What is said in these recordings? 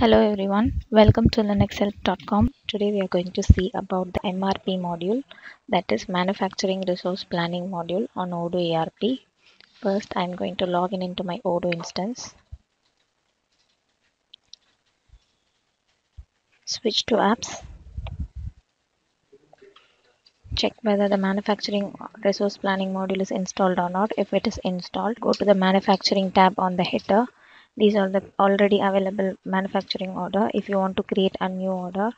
Hello everyone, welcome to linuxhelp.com. Today we are going to see about the MRP module that is Manufacturing Resource Planning module on Odoo ERP. First I am going to log in into my Odoo instance. Switch to apps. Check whether the manufacturing resource planning module is installed or not. If it is installed, go to the manufacturing tab on the header these are the already available manufacturing order. If you want to create a new order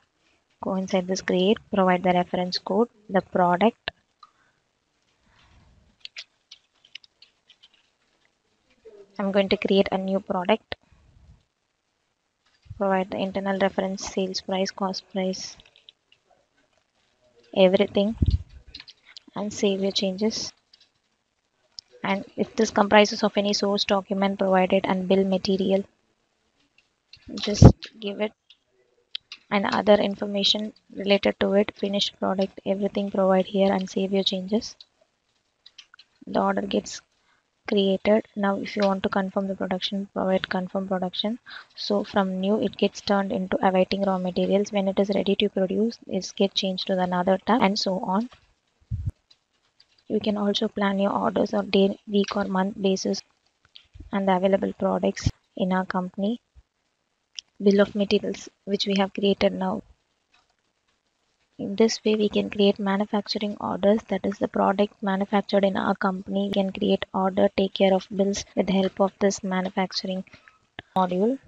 go inside this create provide the reference code the product. I'm going to create a new product. Provide the internal reference sales price cost price everything and save your changes and if this comprises of any source document provided and bill material just give it and other information related to it finished product everything provide here and save your changes. The order gets created. Now if you want to confirm the production provide confirm production. So from new it gets turned into awaiting raw materials. When it is ready to produce it gets changed to another tab and so on you can also plan your orders on day, week or month basis and the available products in our company. Bill of materials which we have created now. In this way we can create manufacturing orders that is the product manufactured in our company. We can create order, take care of bills with the help of this manufacturing module.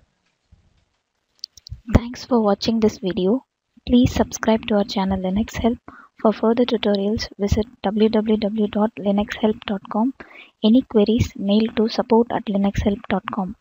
Thanks for watching this video. Please subscribe to our channel Linux Help for further tutorials, visit www.linuxhelp.com. Any queries, mail to support at linuxhelp.com.